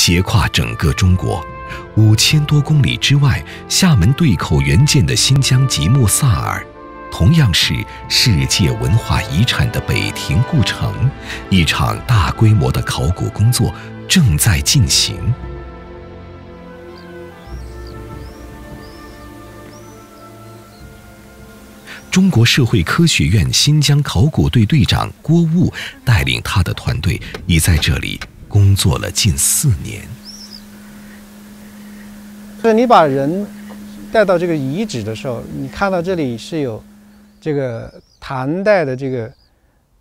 斜跨整个中国，五千多公里之外，厦门对口援建的新疆吉木萨尔，同样是世界文化遗产的北庭故城，一场大规模的考古工作正在进行。中国社会科学院新疆考古队队长郭务带领他的团队，已在这里工作了近四年。所以你把人带到这个遗址的时候，你看到这里是有这个唐代的这个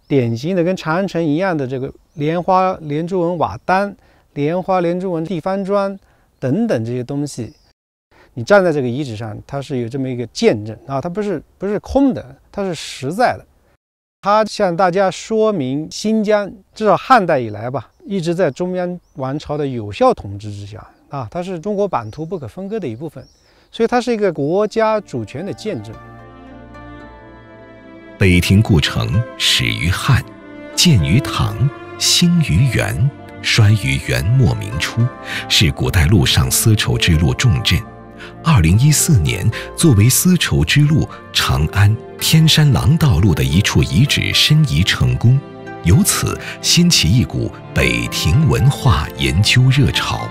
典型的跟长安城一样的这个莲花连珠纹瓦单、莲花连珠纹地方砖等等这些东西。你站在这个遗址上，它是有这么一个见证啊，它不是不是空的，它是实在的。它向大家说明新疆至少汉代以来吧，一直在中央王朝的有效统治之下啊，它是中国版图不可分割的一部分，所以它是一个国家主权的见证。北庭故城始于汉，建于唐，兴于元，衰于元末明初，是古代陆上丝绸之路重镇。二零一四年，作为丝绸之路长安天山廊道路的一处遗址申遗成功，由此掀起一股北庭文化研究热潮。